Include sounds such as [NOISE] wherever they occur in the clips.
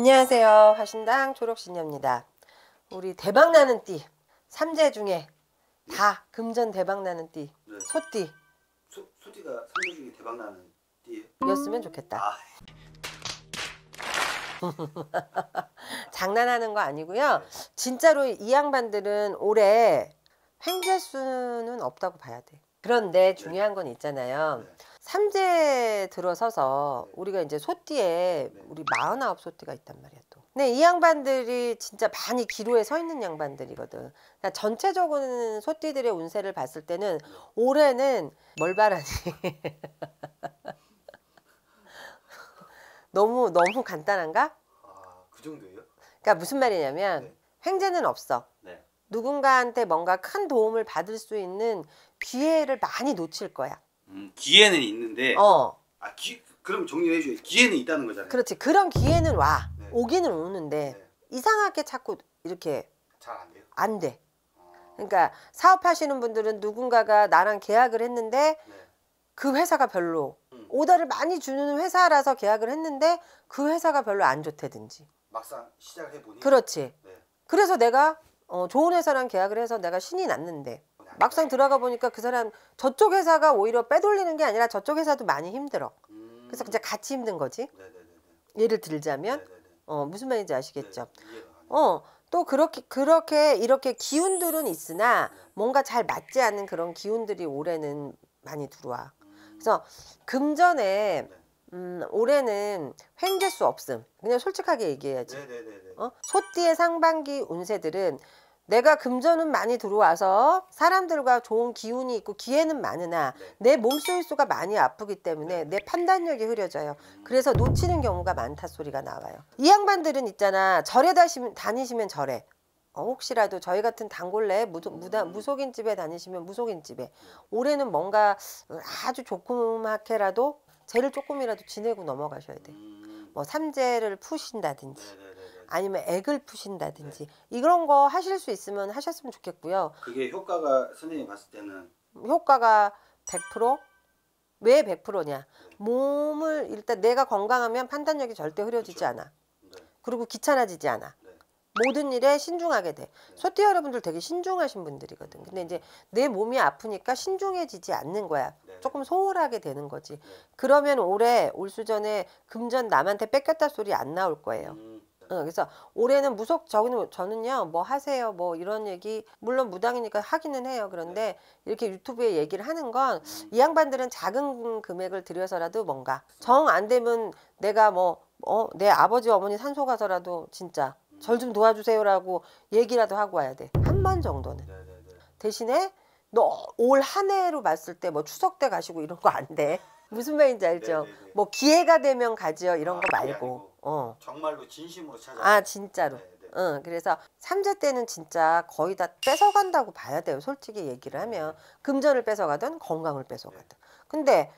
안녕하세요. 화신당 초록신녀입니다. 우리 대박나는 띠, 삼재 중에 다 금전 대박나는 띠, 네. 소띠 소, 소띠가 상대 중에 대박 나는 띠예요. 였으면 좋겠다. 아, [LAUGHS] 장난하는 거 아니고요. 진짜로 이 양반들은 올해 횡재수는 없다고 봐야 돼. 그런데 중요한 건 있잖아요. 네. 삼재 들어서서 네. 우리가 이제 소띠에 네. 우리 49 소띠가 있단 말이야 또. 근데 이 양반들이 진짜 많이 기로에 서 있는 양반들이거든. 그러니까 전체적으로는 소띠들의 운세를 봤을 때는 올해는 뭘 바라니? [LAUGHS] 너무 너무 간단한가? 아, 그 정도예요? 그러니까 무슨 말이냐면 네. 횡재는 없어. 네. 누군가한테 뭔가 큰 도움을 받을 수 있는 기회를 많이 놓칠 거야. 음, 기회는 있는데 어, 아, 기, 그럼 정리해 줘요. 기회는 있다는 거잖아요. 그렇지. 그런 기회는 와. 네. 오기는 오는데 네. 이상하게 자꾸 이렇게 잘 안 돼요. 안 돼. 어, 그러니까 사업하시는 분들은 누군가가 나랑 계약을 했는데 네. 그 회사가 별로 음. 오더를 많이 주는 회사라서 계약을 했는데 그 회사가 별로 안 좋다든지. 막상 시작을 해 보니 그렇지. 네. 그래서 내가 어, 좋은 회사랑 계약을 해서 내가 신이 났는데 막상 들어가 보니까 그 사람 저쪽 회사가 오히려 빼돌리는 게 아니라 저쪽 회사도 많이 힘들어. 음, 그래서 그냥 같이 힘든 거지. 네, 네, 네, 예를 네. 들자면 네, 네, 네. 어, 무슨 말인지 아시겠죠? 네. 어, 또 그렇게 그렇게 이렇게 기운들은 있으나 뭔가 잘 맞지 않는 그런 기운들이 올해는 많이 들어와. 음, 그래서 금전에 네. 음, 올해는 횡재수 없음. 그냥 솔직하게 얘기해야지. 네, 네, 네, 네. 어? 소띠의 상반기 운세들은 내가 금전은 많이 들어와서 사람들과 좋은 기운이 있고 기회는 많으나 네. 내 몸소일수가 많이 아프기 때문에 내 판단력이 흐려져요. 음, 그래서 놓치는 경우가 많다 소리가 나와요. 이 양반들은 있잖아. 절에 다니시면 절에. 어, 혹시라도 저희 같은 무도, 무다, 무속인 집에 다니시면 무속인 집에 올해는 뭔가 아주 조그맣게라도 제를 조금이라도 지내고 넘어가셔야 돼. 음, 뭐 삼재를 푸신다든지 네, 네, 네, 네. 아니면 액을 푸신다든지 이런 거 하실 수 있으면 하셨으면 좋겠고요. 그게 효과가 선생님이 봤을 때는 효과가 100%? 왜 100%냐? 몸을 일단 내가 건강하면 판단력이 절대 흐려지지 그렇죠. 않아. 네, 그리고 귀찮아지지 않아. 네. 모든 일에 신중하게 돼. 소띠 여러분들 되게 신중하신 분들이거든. 근데 이제 내 몸이 아프니까 신중해지지 않는 거야. 네. 조금 소홀하게 되는 거지. 그러면 올해 올수전에 금전 남한테 뺏겼다 소리 안 나올 거예요. 음, 네. 어, 그래서 올해는 무속 저는 저는요 뭐 하세요 뭐 이런 얘기 물론 무당이니까 하기는 해요. 그런데 이렇게 유튜브에 얘기를 하는 건 이 양반들은 작은 금액을 들여서라도 뭔가 정 안 되면 내가 뭐 어, 내 아버지 어머니 산소 가서라도 진짜 절 좀 도와주세요라고 얘기라도 하고 와야 돼. 한 번 정도는. 네, 네, 네. 대신에 너 올 한 해로 봤을 때 뭐 추석 때 가시고 이런 거 안 돼 무슨 말인지 알죠 네, 네, 네. 뭐 기회가 되면 가지요 이런 아, 거 말고. 어. 정말로 진심으로 찾아. 아 진짜로. 네, 네. 응, 그래서 삼재 때는 진짜 거의 다 뺏어간다고 봐야 돼요. 솔직히 얘기를 하면 금전을 뺏어가든 건강을 뺏어가든. 근데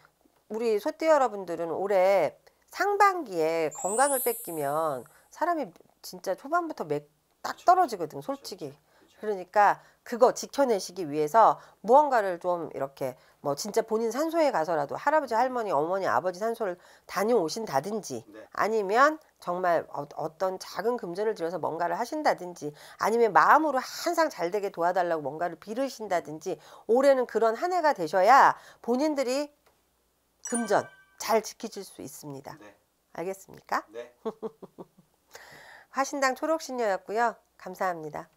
우리 소띠 여러분들은 올해 상반기에 건강을 뺏기면 사람이 진짜 초반부터 맥 딱 떨어지거든, 솔직히. 그러니까 그거 지켜내시기 위해서 무언가를 좀 이렇게 뭐 진짜 본인 산소에 가서라도 할아버지, 할머니, 어머니, 아버지 산소를 다녀오신다든지 네. 아니면 정말 어- 어떤 작은 금전을 들여서 뭔가를 하신다든지 아니면 마음으로 항상 잘 되게 도와달라고 뭔가를 빌으신다든지 올해는 그런 한 해가 되셔야 본인들이 금전 잘 지키실 수 있습니다. 네. 알겠습니까? 네. [LAUGHS] 화신당 초록신녀였고요. 감사합니다.